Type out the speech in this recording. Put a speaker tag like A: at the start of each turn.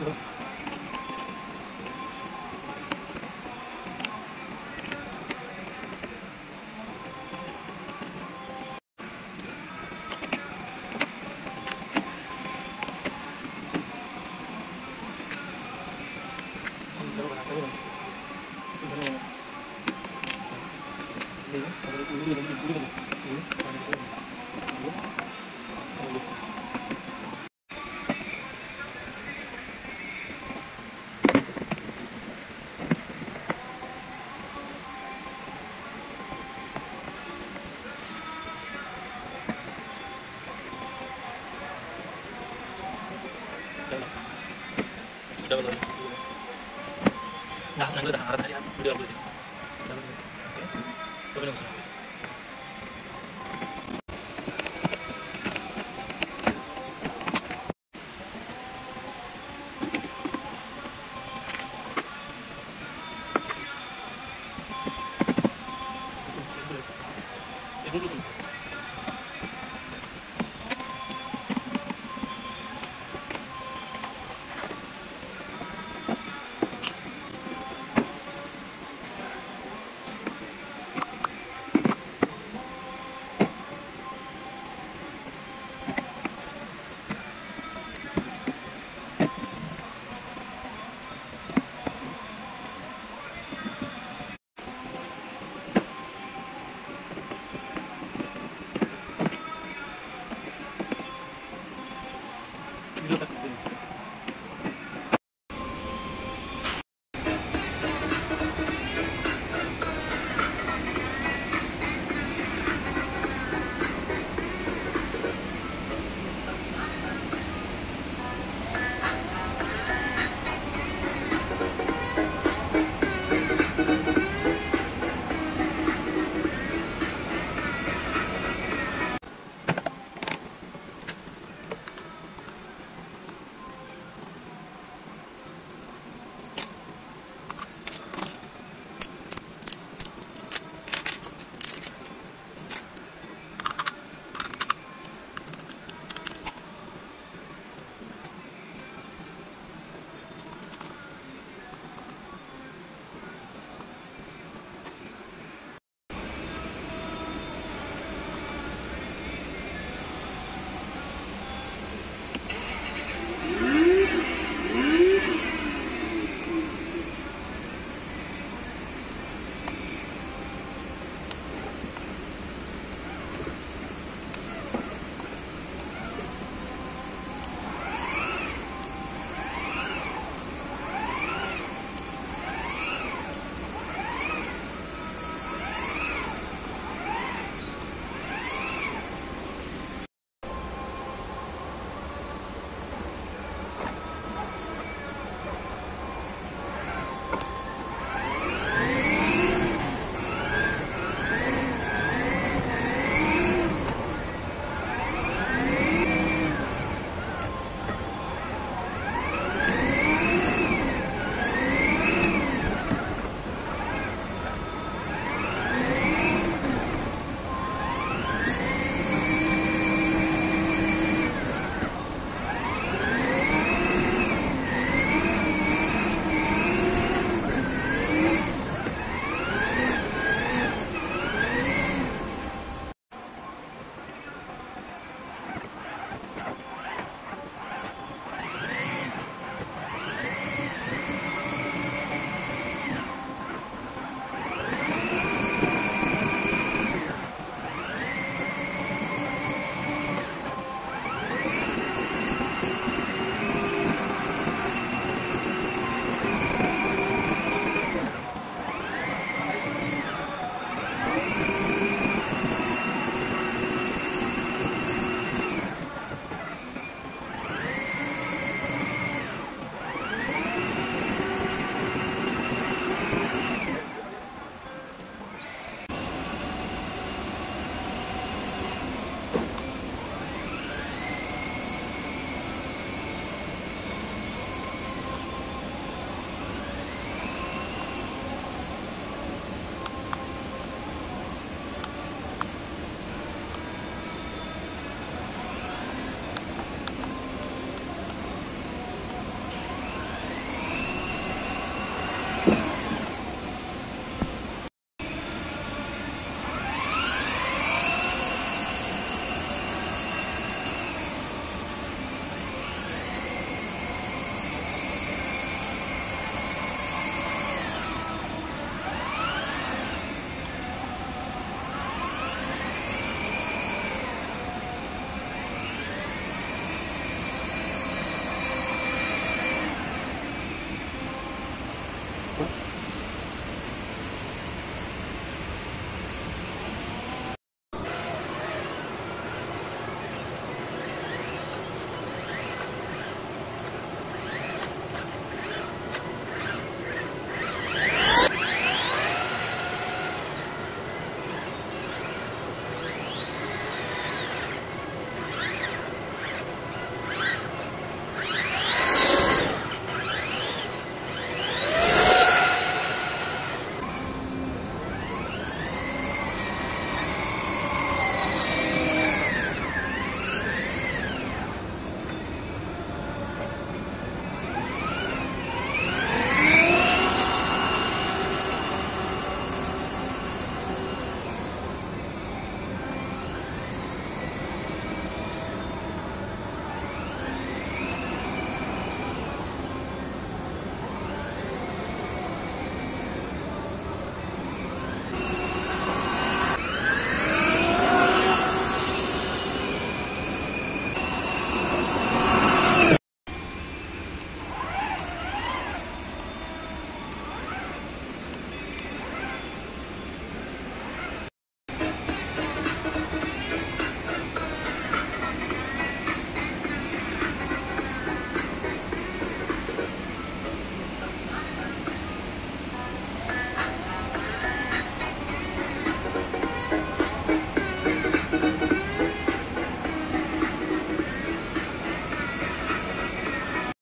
A: 우리가 우리가 우리가 우리가 udah udah.